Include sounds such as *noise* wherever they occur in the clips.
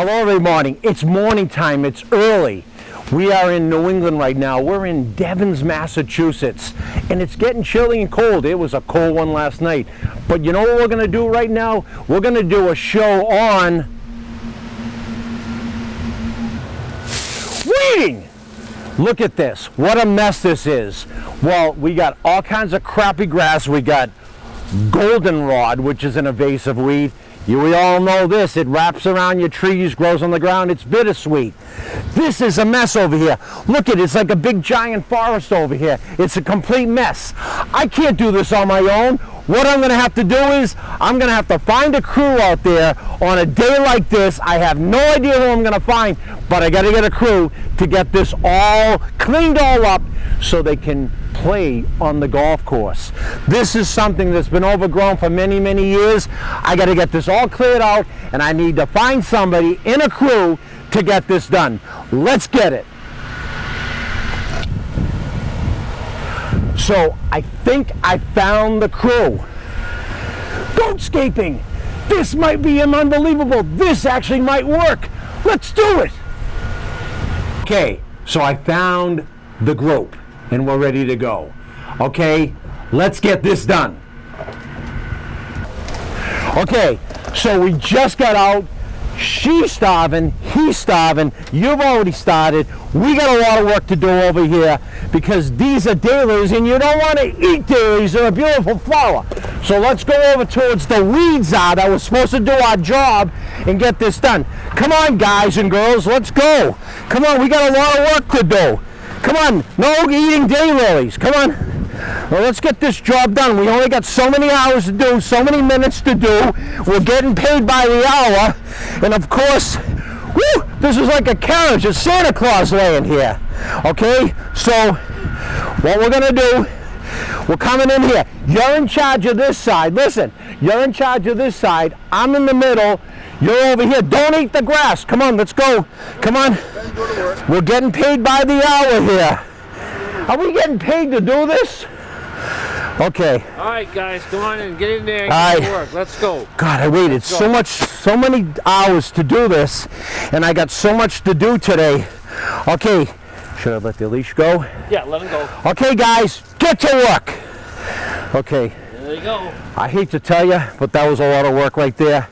Hello every morning. It's morning time. It's early. We are in New England right now. We're in Devens, Massachusetts, and it's getting chilly and cold. It was a cold one last night. But you know what we're going to do right now? We're going to do a show on weeding. Look at this. What a mess this is. Well, we got all kinds of crappy grass. We got goldenrod, which is an invasive weed. You, we all know this. It wraps around your trees, grows on the ground. It's bittersweet. This is a mess over here. Look at it. It's like a big giant forest over here. It's a complete mess. I can't do this on my own. What I'm going to have to do is I'm going to have to find a crew out there on a day like this. I have no idea who I'm going to find, but I got to get a crew to get this all cleaned all up so they can play on the golf course. This is something that's been overgrown for many, many years. I got to get this all cleared out and I need to find somebody in a crew to get this done. Let's get it. So I think I found the crew. Goatscaping. This might be unbelievable. This actually might work. Let's do it. Okay, so I found the group and we're ready to go. Okay, let's get this done. Okay, so we just got out. She's starving, he's starving, you've already started. We got a lot of work to do over here because these are dahlias and you don't want to eat dahlias. They're a beautiful flower. So let's go over towards the weeds are that we're supposed to do our job and get this done. Come on, guys and girls, let's go. Come on, we got a lot of work to do. Come on, no eating daylilies. Come on. Well, let's get this job done. We only got so many hours to do, so many minutes to do. We're getting paid by the hour. And of course, whew, this is like a carriage, a Santa Claus laying here. Okay, so what we're gonna do, we're coming in here. You're in charge of this side. Listen, you're in charge of this side. I'm in the middle. You're over here. Don't eat the grass. Come on, let's go. Come on. We're getting paid by the hour here. Are we getting paid to do this? Okay. All right, guys, come on and get in there and All get right. to work. Let's go. God, I waited so much, so many hours to do this, and I got so much to do today. Okay, should I let the leash go? Yeah, let him go. Okay, guys, get to work. Okay, There you go. I hate to tell you, but that was a lot of work right there.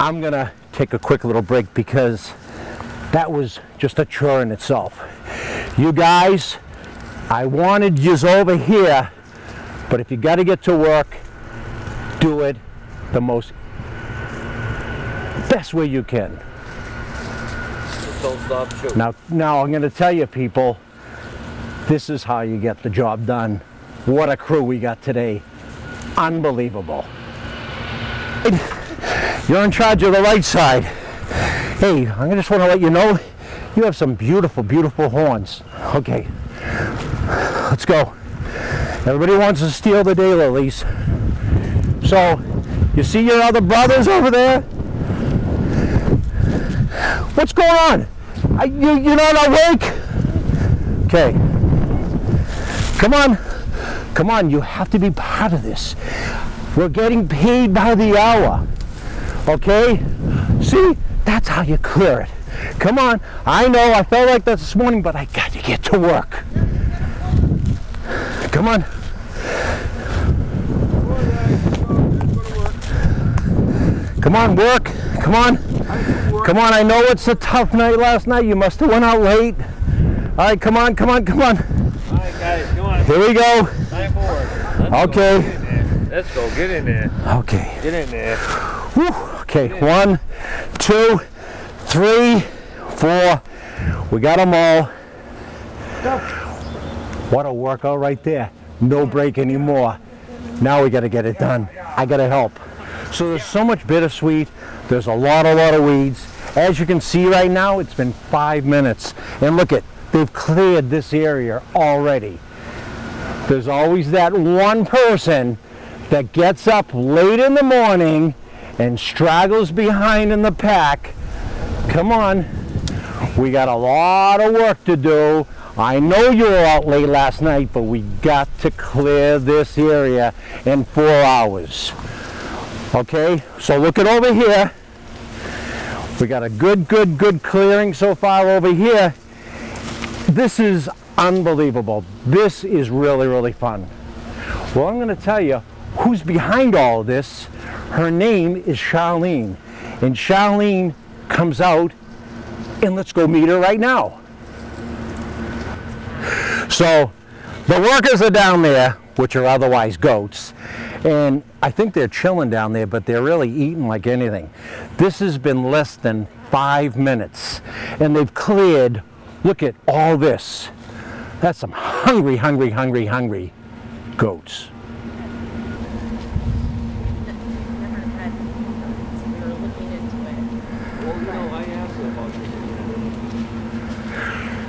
I'm gonna take a quick little break because that was just a chore in itself. You guys, I wanted yous over here, but if you gotta get to work, do it the most best way you can. Don't stop shooting. Now, now I'm gonna tell you people, this is how you get the job done. What a crew we got today. Unbelievable. You're in charge of the right side. Hey, I just want to let you know, you have some beautiful, beautiful horns. Okay, let's go. Everybody wants to steal the daylilies. So, you see your other brothers over there? What's going on? You, you're not awake? Okay. Come on. Come on, you have to be part of this. We're getting paid by the hour. Okay? See? That's how you clear it. Come on. I know I felt like that this morning, but I got to get to work. Come on. Come on, work. Come on. Come on, I know it's a tough night last night. You must have went out late. All right, come on, come on, come on. All right, guys, come on. Here we go. Forward. Let's Okay. Go. Get in there. Let's go. Get in there. Okay. Get in there. Okay, one, two, three, four. We got them all. What a workout right there. No break anymore. Now we got to get it done. I got to help. So there's so much bittersweet. There's a lot, a lot of weeds. As you can see right now, it's been five minutes. And look at, they've cleared this area already. There's always that one person that gets up late in the morning and straggles behind in the pack. Come on. We got a lot of work to do. I know you were out late last night, but we got to clear this area in four hours. Okay, so look at over here. We got a good, good, good clearing so far over here. This is unbelievable. This is really, really fun. Well, I'm going to tell you who's behind all this. Her name is Charlene. And Charlene comes out, and let's go meet her right now. So, the workers are down there, which are otherwise goats, and I think they're chilling down there, but they're really eating like anything. This has been less than five minutes, and they've cleared, look at all this. That's some hungry, hungry, hungry, hungry goats.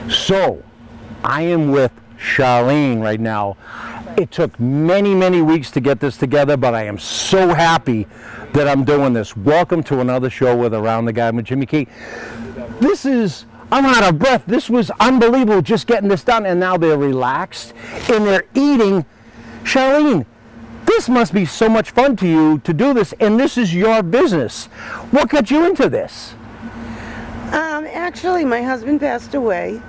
So I am with Charlene right now. It took many, many weeks to get this together, but I am so happy that I'm doing this. Welcome to another show with Around the Garden with Jimmy K. This is, I'm out of breath. This was unbelievable just getting this done, and now they're relaxed and they're eating. Charlene, this must be so much fun to you to do this, and this is your business. What got you into this? Um, actually, my husband passed away,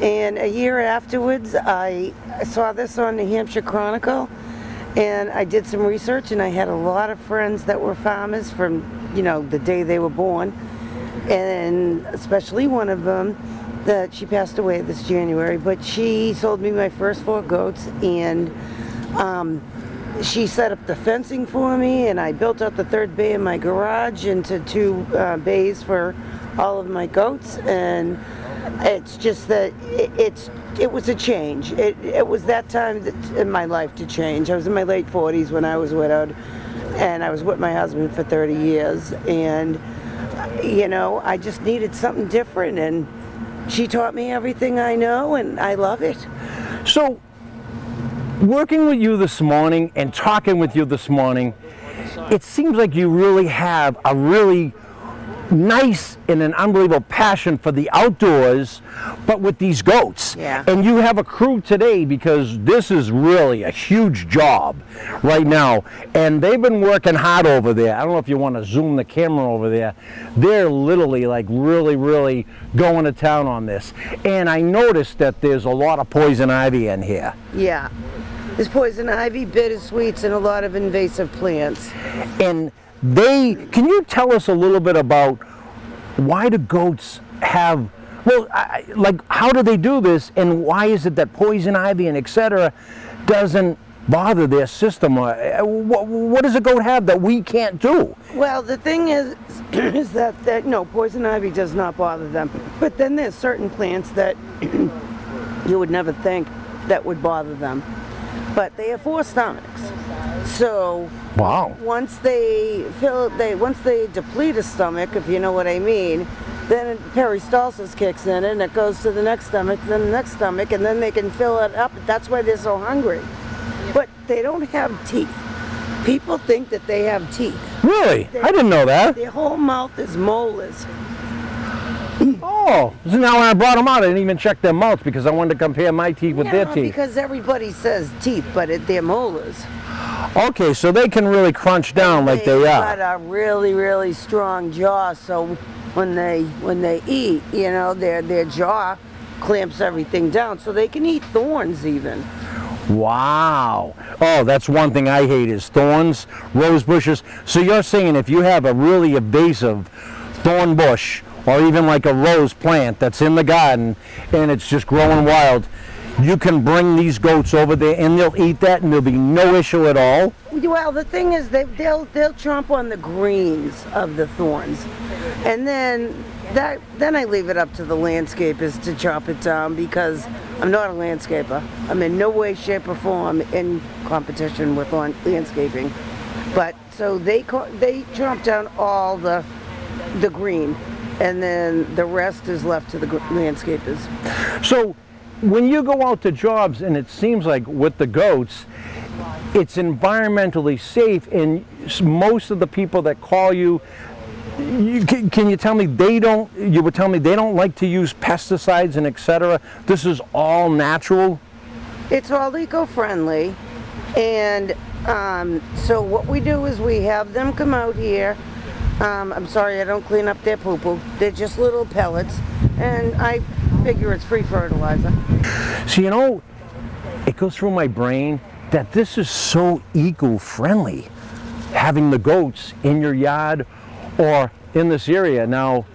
and a year afterwards, I saw this on the Hampshire Chronicle, and I did some research, and I had a lot of friends that were farmers from, you know, the day they were born, and especially one of them that she passed away this January, but she sold me my first four goats, and um, she set up the fencing for me, and I built out the third bay in my garage into two uh, bays for all of my goats. And it's just that it, it's it was a change. It it was that time that, in my life to change. I was in my late 40s when I was widowed, and I was with my husband for 30 years, and you know I just needed something different, and she taught me everything I know, and I love it. So, working with you this morning and talking with you this morning, it seems like you really have a really nice and an unbelievable passion for the outdoors, but with these goats. Yeah. And you have a crew today because this is really a huge job right now. And they've been working hard over there. I don't know if you want to zoom the camera over there. They're literally like really, really going to town on this. And I noticed that there's a lot of poison ivy in here. Yeah. There's poison ivy, bittersweets, and a lot of invasive plants. And they, can you tell us a little bit about why do goats have, well, I, like how do they do this and why is it that poison ivy and etc. doesn't bother their system? Uh, what, what does a goat have that we can't do? Well, the thing is, *clears throat* is that, that no, poison ivy does not bother them. But then there's certain plants that *clears throat* you would never think that would bother them. But they have four stomachs. So Wow. once they fill, they once they deplete a stomach, if you know what I mean, then peristalsis kicks in and it goes to the next stomach, then the next stomach, and then they can fill it up. That's why they're so hungry. But they don't have teeth. People think that they have teeth. Really? I didn't know that. Their whole mouth is molars. *coughs* Oh, so now when I brought them out, I didn't even check their mouths because I wanted to compare my teeth with their Yeah, teeth. because everybody says teeth, but it, they're molars. Okay, so they can really crunch down like they are. They got a really, really strong jaw, so when they when they eat, you know, their their jaw clamps everything down, so they can eat thorns even. Wow. Oh, that's one thing I hate is thorns, rose bushes. So you're saying if you have a really invasive thorn bush or even like a rose plant that's in the garden and it's just growing wild, you can bring these goats over there and they'll eat that and there'll be no issue at all. Well, the thing is, they, they'll they'll chomp on the greens of the thorns, and then that then I leave it up to the landscapers to chop it down because I'm not a landscaper. I'm in no way, shape, or form in competition with landscaping. But so they they chomp down all the the green, and then the rest is left to the landscapers. So when you go out to jobs and it seems like with the goats, it's environmentally safe and most of the people that call you, you can, can you tell me they don't, you would tell me they don't like to use pesticides and etc. This is all natural? It's all eco-friendly, and um, so what we do is we have them come out here. Um, I'm sorry, I don't clean up their poo poo. They're just little pellets, and I figure it's free fertilizer. So you know, it goes through my brain that this is so eco-friendly, having the goats in your yard or in this area. Now,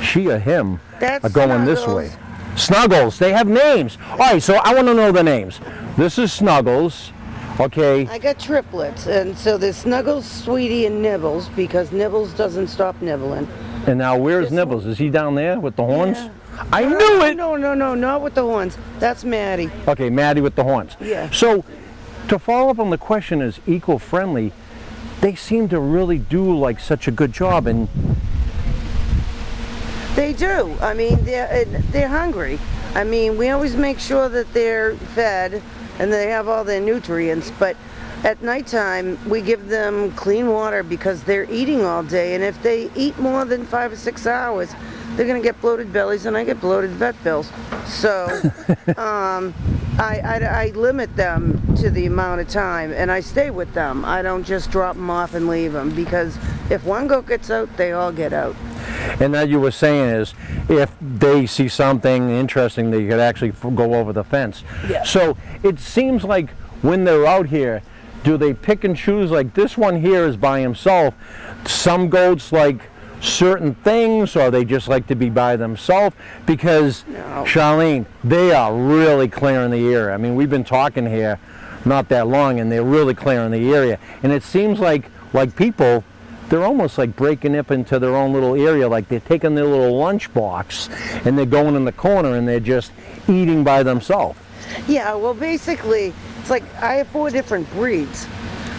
she or him That's are going this way. Snuggles, they have names. All right, so I want to know the names. This is Snuggles, okay? I got triplets, and so there's Snuggles, Sweetie, and Nibbles because Nibbles doesn't stop nibbling. And now where's This Nibbles? Is he down there with the horns? Yeah. I knew it. No, no, no, not with the horns. That's Maddie. Okay, Maddie with the horns. Yeah. So, to follow up on the question is eco-friendly, they seem to really do like such a good job and They do. I mean, they're they're hungry. I mean, we always make sure that they're fed and they have all their nutrients. But at nighttime, we give them clean water because they're eating all day. And if they eat more than five or six hours, they're gonna get bloated bellies, and I get bloated vet bills. So, *laughs* um, I, I, I limit them to the amount of time, and I stay with them. I don't just drop them off and leave them because if one goat gets out, they all get out. And that you were saying is if they see something interesting they could actually f- go over the fence. Yeah. So it seems like when they're out here, do they pick and choose like this one here is by himself? Some goats like certain things or they just like to be by themselves because No. Charlene, they are really clearing the area. I mean, we've been talking here not that long and they're really clearing the area. And it seems like like people they're almost like breaking up into their own little area like they're taking their little lunch box and they're going in the corner and they're just eating by themselves. Yeah, well, basically, it's like I have four different breeds.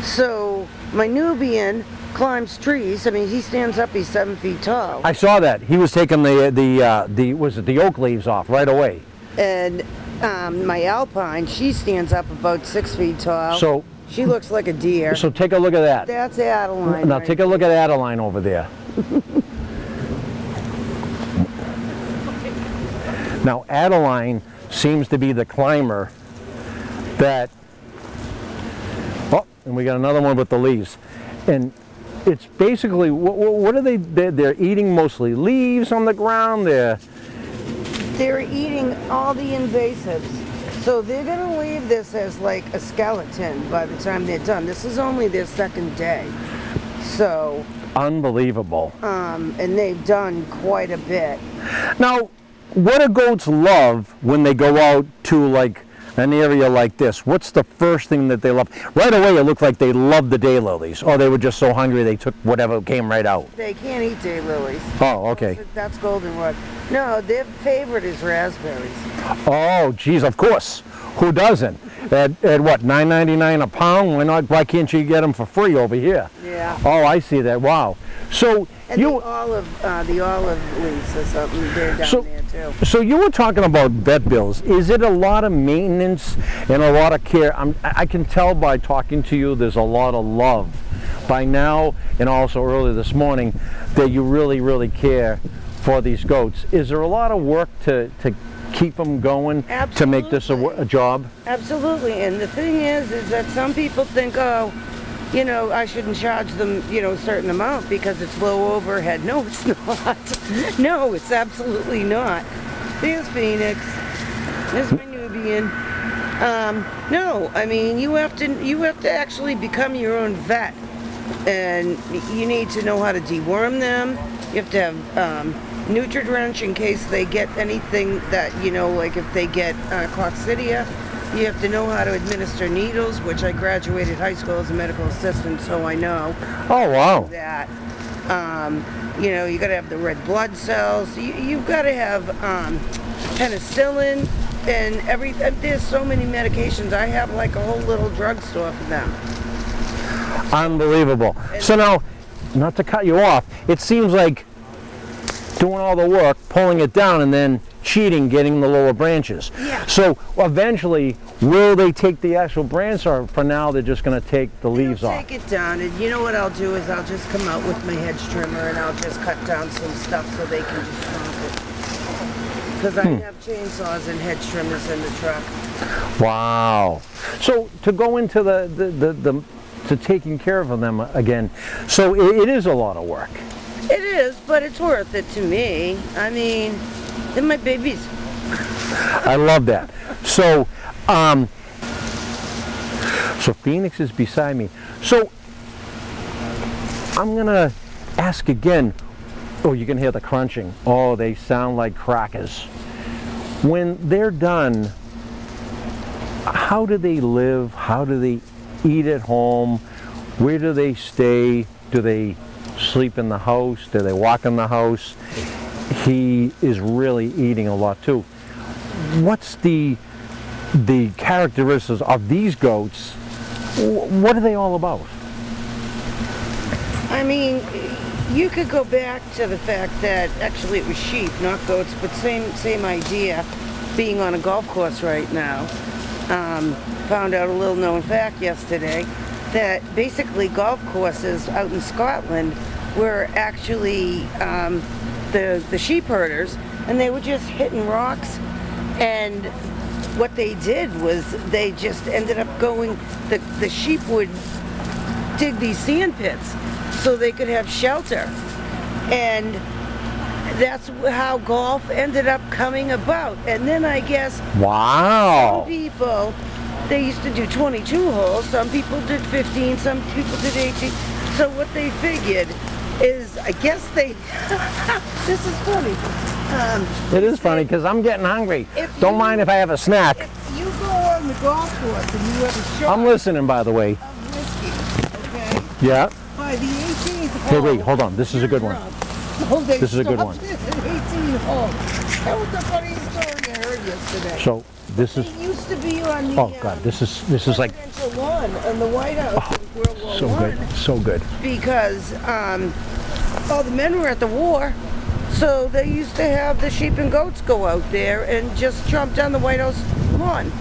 So my Nubian climbs trees. I mean, he stands up. He's seven feet tall. I saw that. He was taking the the uh, the was it the oak leaves off right away. And um, my Alpine, she stands up about six feet tall. So she looks like a deer. so take a look at that. That's Adeline. Now right take a look at Adeline over there. *laughs* now Adeline seems to be the climber that. Oh, and we got another one with the leaves, and it's basically what, what are they? They're, they're eating mostly leaves on the ground. They're They're eating all the invasives. So they're gonna leave this as like a skeleton by the time they're done. This is only their second day. So, unbelievable. um, and they've done quite a bit. Now, what do goats love when they go out to like an area like this? What's the first thing that they love? Right away, it looked like they loved the daylilies, or they were just so hungry they took whatever came right out. They can't eat daylilies. Oh, okay. That's goldenrod. No, their favorite is raspberries. Oh, geez, of course. Who doesn't? At, at what, nine ninety nine a pound? Why not? Why can't you get them for free over here? Yeah. Oh, I see that. Wow. So And you. the olive, uh, the olive leaves or something, they're down So- there too. So you were talking about vet bills. Is it a lot of maintenance and a lot of care? I'm, I can tell by talking to you, there's a lot of love by now, and also early this morning, that you really, really care for these goats. Is there a lot of work to, to keep them going to make this a, a job? Absolutely. And the thing is, is that some people think, oh, you know, I shouldn't charge them, you know, a certain amount because it's low overhead. *laughs* No, it's not. *laughs* no, it's absolutely not. There's Phoenix. There's my Nubian. Um, no, I mean, you have to, you have to actually become your own vet. And you need to know how to deworm them. You have to have um, Nutri-Drench in case they get anything that, you know, like if they get uh, coccidia. You have to know how to administer needles, which I graduated high school as a medical assistant, so I know Oh, wow. that. Um, you know, you got to have the red blood cells. You, you've got to have um, penicillin and every. There's so many medications. I have like a whole little drugstore for them. Unbelievable. So now, not to cut you off, it seems like doing all the work, pulling it down, and then cheating, getting the lower branches. Yeah. So eventually, will they take the actual branch, or for now they're just going to take the leaves I'll off? take it down, and you know what I'll do is I'll just come out with my hedge trimmer and I'll just cut down some stuff so they can just stomp it. Because I hmm. have chainsaws and hedge trimmers in the truck. Wow. So to go into the, the, the, the to taking care of them again. So it, it is a lot of work. It is, but it's worth it to me. I mean, they're my babies. I love that. So, um, so Phoenix is beside me. So I'm gonna ask again. Oh, you can hear the crunching. Oh, they sound like crackers. When they're done, how do they live? How do they eat at home? Where do they stay? Do they sleep in the house? Do they walk in the house? He is really eating a lot too. What's the the characteristics of these goats? What are they all about? I mean, you could go back to the fact that actually it was sheep, not goats, but same same idea. Being on a golf course right now, um, found out a little known fact yesterday that basically golf courses out in Scotland were actually um, the the sheep herders, and they were just hitting rocks. And what they did was they just ended up going. The the sheep would dig these sand pits so they could have shelter. And that's how golf ended up coming about. And then I guess some Wow. people, they used to do 22 holes. Some people did 15, some people did 18. So what they figured is, I guess they, *laughs* this is funny. Um, It is funny because I'm getting hungry. Don't you- mind if I have a snack. if you go on the golf course and you have a shot I'm listening, by the way. whiskey, okay? Yeah. By the 18th hole. Hey, wait, hold on. This is a good one. This is a good one. it *laughs* 18 hole. That was the funniest story I heard yesterday. So this is. It used to be on the Oh God, um, this is this is like lawn the White House War so good, so good. because um, all the men were at the war. So they used to have the sheep and goats go out there and just jump down the White House lawn.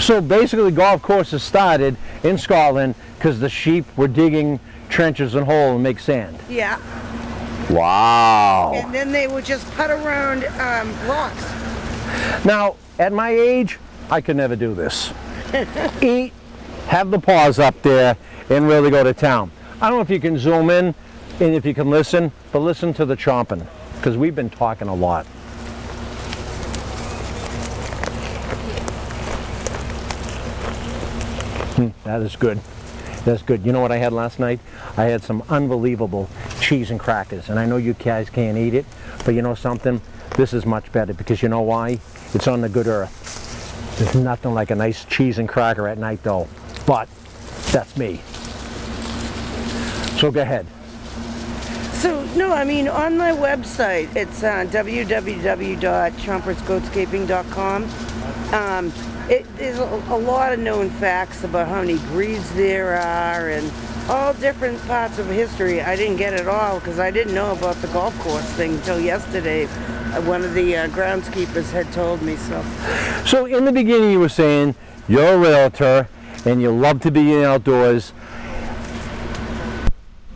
So basically, golf courses started in Scotland because the sheep were digging trenches and holes and make sand. Yeah. Wow. And then they would just putt around um, rocks. Now, at my age, I could never do this. *laughs* Eat, have the paws up there, and really go to town. I don't know if you can zoom in and if you can listen, but listen to the chomping because we've been talking a lot. Hmm, that is good. That's good. You know what I had last night? I had some unbelievable cheese and crackers, and I know you guys can't eat it, but you know something? This is much better because you know why? It's on the good earth. There's nothing like a nice cheese and cracker at night, though. But that's me. So go ahead. So no, I mean on my website, it's uh, www.chompersgoatscaping.com. Um, it, there's a, a lot of known facts about how many breeds there are and all different parts of history. I didn't get it all because I didn't know about the golf course thing until yesterday. One of the uh, groundskeepers had told me so. So in the beginning, you were saying you're a realtor and you love to be in outdoors.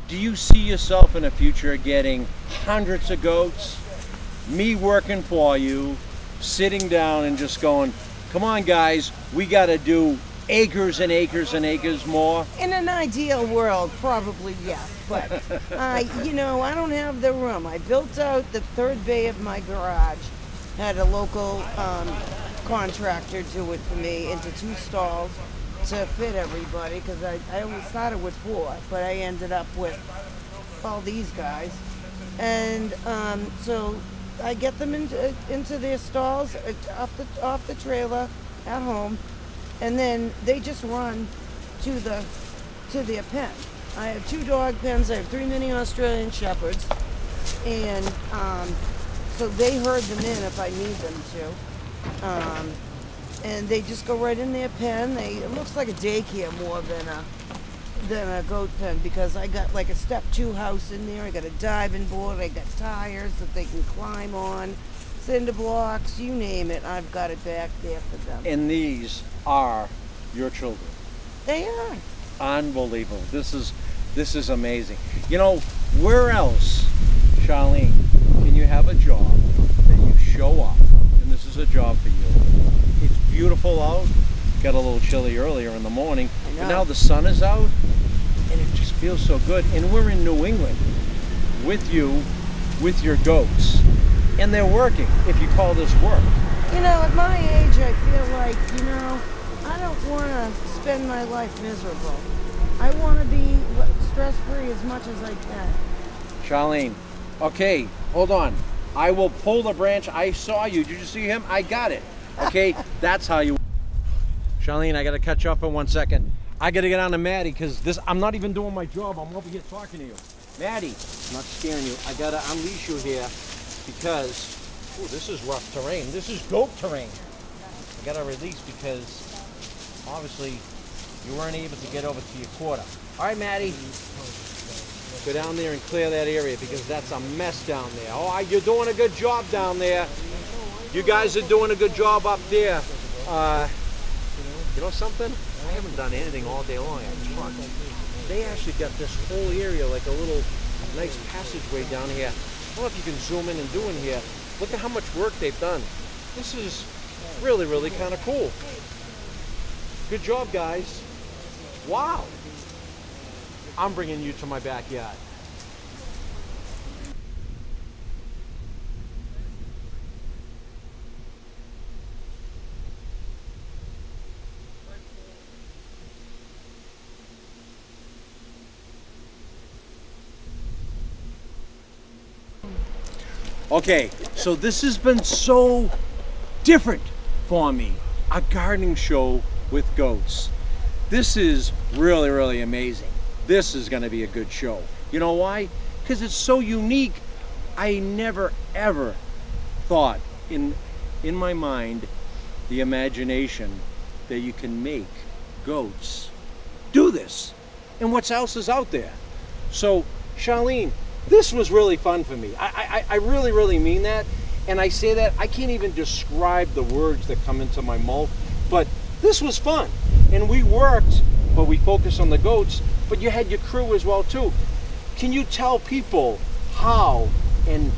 Do you see yourself in the future getting hundreds of goats, me working for you, sitting down and just going, come on guys, we got to do acres and acres and acres more? In an ideal world, probably yes. But uh, you know, I don't have the room. I built out the third bay of my garage. Had a local um, contractor do it for me into two stalls to fit everybody because I, I only started with four, but I ended up with all these guys. And um, so I get them into into their stalls uh, off the off the trailer at home, and then they just run to the to their pen. I have two dog pens. I have three mini Australian shepherds, and um, so they herd them in if I need them to. Um, and they just go right in their pen. They it looks like a daycare more than a than a goat pen because I got like a step two house in there. I got a diving board. I got tires that they can climb on, cinder blocks, you name it. I've got it back there for them. And these are your children. They are. Unbelievable. This is this is amazing. You know, where else, Charlene, can you have a job that you show up and this is a job for you? It's beautiful out. Got a little chilly earlier in the morning, but now the sun is out. and it just feels so good. And we're in New England with you, with your goats, and they're working. If you call this work, You know, at my age, I feel like, you know, I don't want to spend my life miserable. I want to be stress free as much as I can. Charlene. Okay, hold on. I will pull the branch. I saw you. Did you see him? I got it. Okay, *laughs* that's how you. Charlene, I gotta cut you off for one second. I gotta get on to Maddie because this. I'm not even doing my job. I'm over here talking to you. Maddie, I'm not scaring you. I gotta unleash you here because. Oh, this is rough terrain. This is goat terrain. I gotta release because obviously you weren't able to get over to your quarter. All right, Maddie. Go down there and clear that area because that's a mess down there. Oh, you're doing a good job down there. You guys are doing a good job up there. Uh, you know something? I haven't done anything all day long. They actually got this whole area like a little nice passageway down here. I don't know if you can zoom in and do in here. Look at how much work they've done. This is really, really kind of cool. Good job, guys. Wow. I'm bringing you to my backyard. Okay, so this has been so different for me. A gardening show with goats. This is really, really amazing. This is to be a good show. You know why? Because it's so unique. I never, ever thought in, in my mind the imagination that you can make goats do this. And what else is out there? So, Charlene, this was really fun for me. I, I, I really, really mean that. And I say that, I can't even describe the words that come into my mouth, but this was fun. And we worked, but we focused on the goats, but you had your crew as well too. Can you tell people how and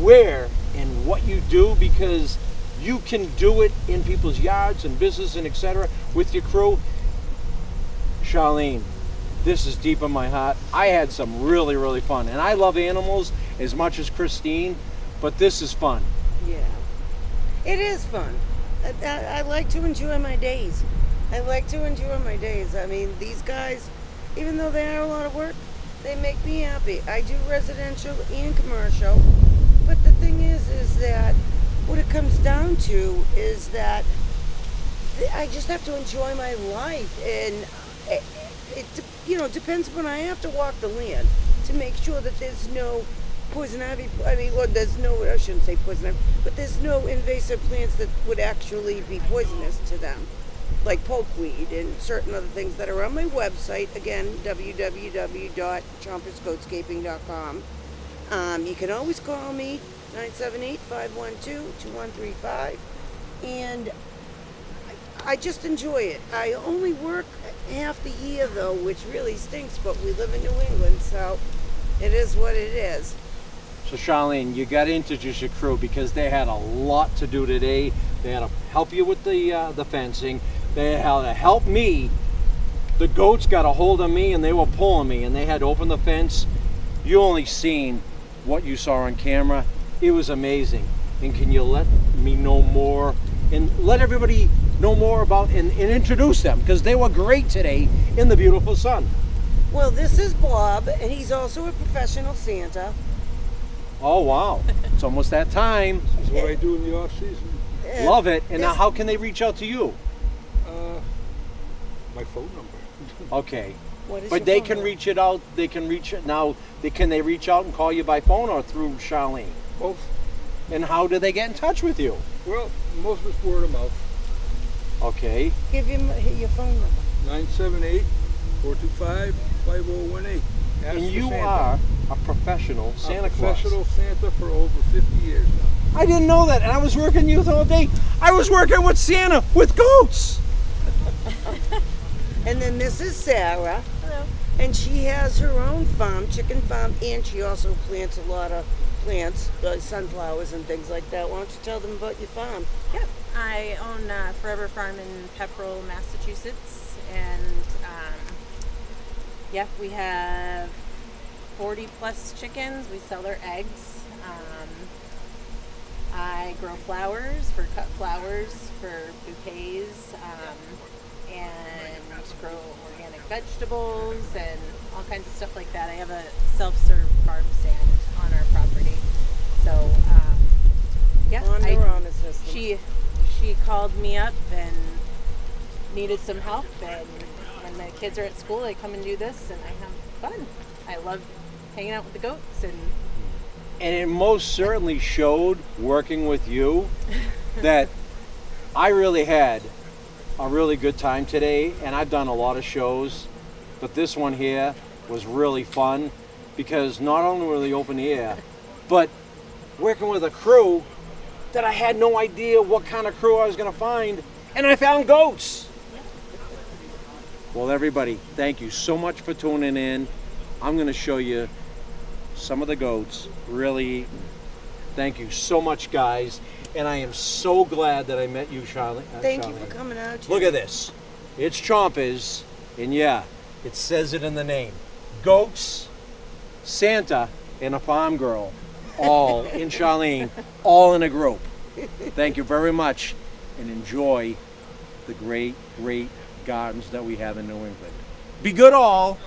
where and what you do? Because you can do it in people's yards and business and etc. with your crew. Charlene, this is deep in my heart. I had some really, really fun. And I love animals as much as Christine, but this is fun. Yeah. It is fun. I, like to enjoy my days. I like to enjoy my days. I mean, these guys, even though they are a lot of work, they make me happy. I do residential and commercial. But the thing is, is that what it comes down to is that I just have to enjoy my life. And eh, eh, it, it you know, depends when I have to walk the land to make sure that there's no poison ivy. I mean, well, there's no, I shouldn't say poison ivy, but there's no invasive plants that would actually be poisonous to them, like pokeweed and certain other things that are on my website. Again, www.chompersgoatscaping.com. Um, you can always call me 978-512-2135 and I just enjoy it. I only work half the year though, which really stinks, but we live in New England, so it is what it is. So Charlene, you got into just your crew because they had a lot to do today. They had to help you with the uh, the fencing. They had to help me. The goats got a hold of me and they were pulling me and they had to open the fence. You only seen what you saw on camera. It was amazing. And can you let me know more and let everybody know more about and, and introduce them because they were great today in the beautiful sun. Well, this is Bob, and he's also a professional Santa. Oh wow, it's almost that time. This is what I do in the off season. And Love it. And now how can they reach out to you? Uh, my phone number. *laughs* Okay. what is But they can number? reach it out. They can reach it now. They can they reach out and call you by phone or through Charlene. Both. And how do they get in touch with you? Well, most of it's word of mouth. Okay. Give him your phone number. 978 425 5018. and you are a professional Santa a Claus. Santa for over 50 years now. I didn't know that, and I was working youth all day. I was working with Santa with goats. *laughs* And then this is Sarah, Hello. and she has her own farm, chicken farm, and she also plants a lot of plants, like sunflowers and things like that. Why don't you tell them about your farm? Yep. I own uh, Forever Farm in Pepperell, Massachusetts, and um, Yep, we have 40 plus chickens. We sell their eggs. Um, I grow flowers for cut flowers for bouquets um, and grow organic vegetables and all kinds of stuff like that. I have a self serve farm stand on our property. So, um, yeah, I- the honor system. she she called me up and needed some help and when the kids are at school they come and do this and I have fun. I love hanging out with the goats and And it most certainly showed working with you *laughs* that I really had a really good time today. And I've done a lot of shows, but this one here was really fun because not only were they open air, but working with a crew that I had no idea what kind of crew I was going to find. And I found goats. Well, everybody, thank you so much for tuning in. I'm going to show you some of the goats. Really, thank you so much, guys. And I am so glad that I met you, Charlie. uh, Thank you for coming out. Look at this. It's Chompers, and yeah, it says it in the name. Goats, Santa, and a farm girl, all *laughs* in Charlene, all in a group. Thank you very much, and enjoy the great, great gardens that we have in New England. Be good, all.